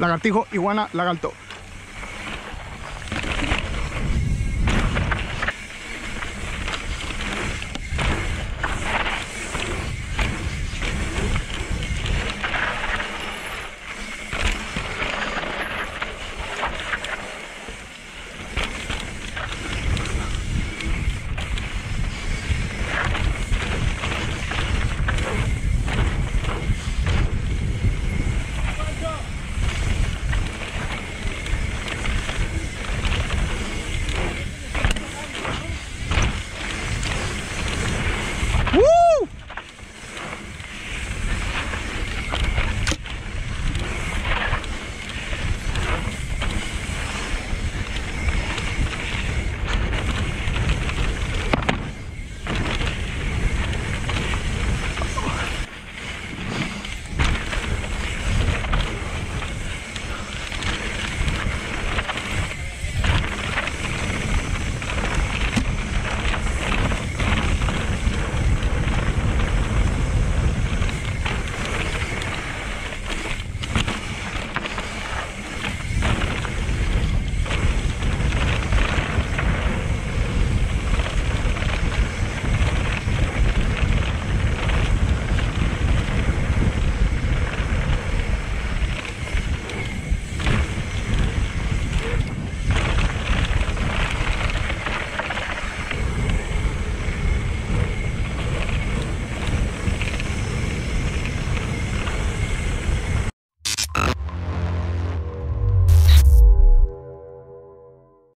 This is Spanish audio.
lagartijo, iguana, lagarto.